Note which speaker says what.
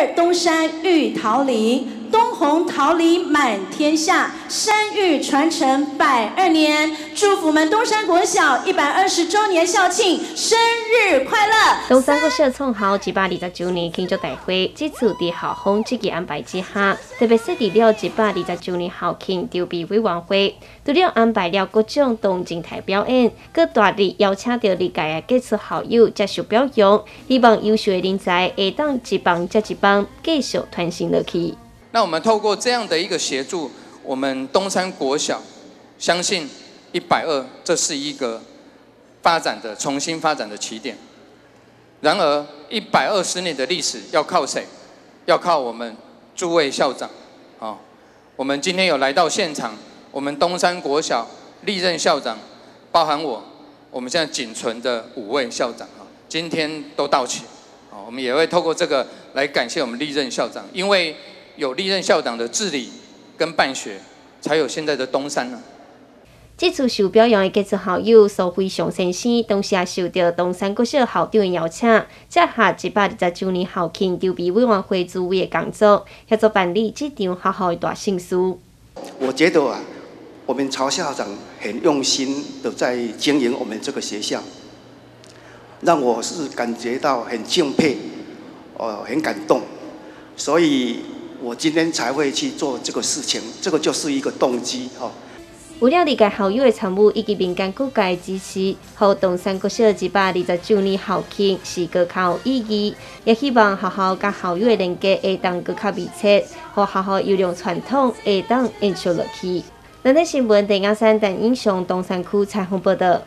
Speaker 1: 二东山玉桃林，东红桃李满天下，山玉传承百二年。祝福我们东山国小一百二十周年校庆生日快乐！
Speaker 2: 东山国小创校一百二十周年庆祝大会，这次在校方积极安排之下，特别设立了一百二十周年校庆筹备委员会，除了安排了各种动静台表演，各大力邀请到历届的杰出校友接受表扬，希望优秀的人才会当一帮接一帮继续传承落去。
Speaker 3: 那我们透过这样的一个协助，我们东山国小相信。一百二，这是一个发展的重新发展的起点。然而，一百二十年的历史要靠谁？要靠我们诸位校长啊！我们今天有来到现场，我们东山国小历任校长，包含我，我们现在仅存的五位校长啊，今天都到齐啊！我们也会透过这个来感谢我们历任校长，因为有历任校长的治理跟办学，才有现在的东山呢。
Speaker 2: 这次受表扬的杰出校友苏辉祥先生，同时也受到东山国小校长的邀请，接下一百二十周年校庆筹备委员会主委的工作，协助办理这场学校的大盛事。
Speaker 4: 我觉得啊，我们曹校长很用心的在经营我们这个学校，让我是感觉到很敬佩，哦，很感动，所以我今天才会去做这个事情，这个就是一个动机哦。
Speaker 2: 为了理解校友的参与以及民间各界支持，和东山国小一百二十九年校庆是更较有意义。也希望学校甲校友的连接会当更较密切，和学校优良传统会当延续落去。南台新闻第二三等英雄东山区采访报道。